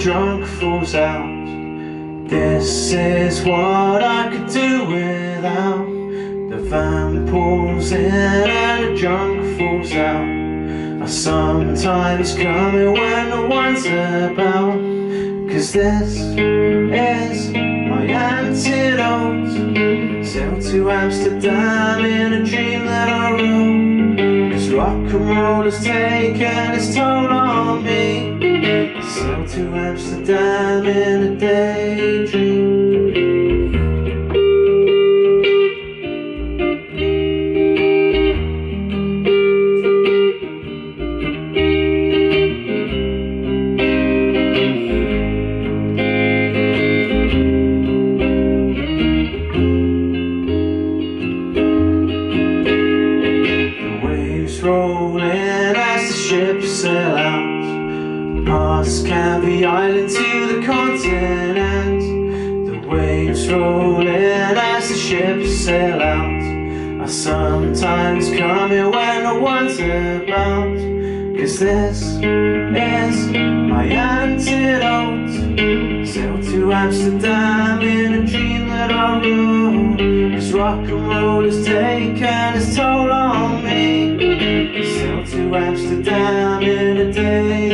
Drunk falls out. This is what I could do without. The van pulls in and the drunk falls out. I sometimes come in when no one's about. Cause this is my antidote. Sail to Amsterdam in a dream that I wrote. Cause rock and roll has taken its toll on me. To Amsterdam in a daydream. The waves roll Past Canvey Island to the continent. The waves roll in as the ships sail out. I sometimes come here when no one's about. Cause this is my antidote. Sail to Amsterdam in a dream that I wrote Cause rock and roll has taken its toll on me. Sail to Amsterdam in a daydream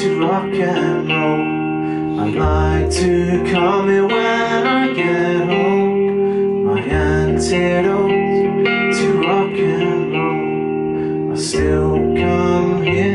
to rock and roll. I'd like to call me when I get home. My antidote to rock and roll. I still come here.